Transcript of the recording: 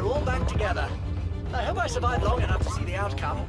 They're all back together. I hope I survive long enough to see the outcome.